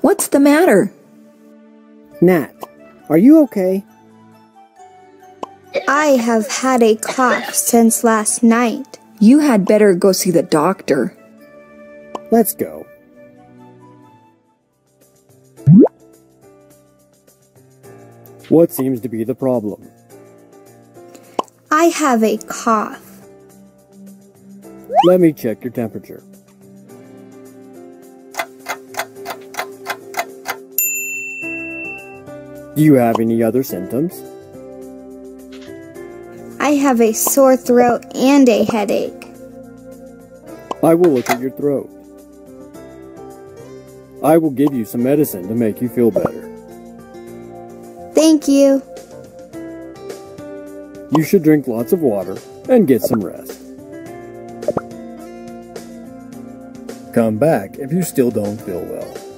What's the matter? Nat, are you okay? I have had a cough since last night. You had better go see the doctor. Let's go. What seems to be the problem? I have a cough. Let me check your temperature. Do you have any other symptoms? I have a sore throat and a headache. I will look at your throat. I will give you some medicine to make you feel better. Thank you. You should drink lots of water and get some rest. Come back if you still don't feel well.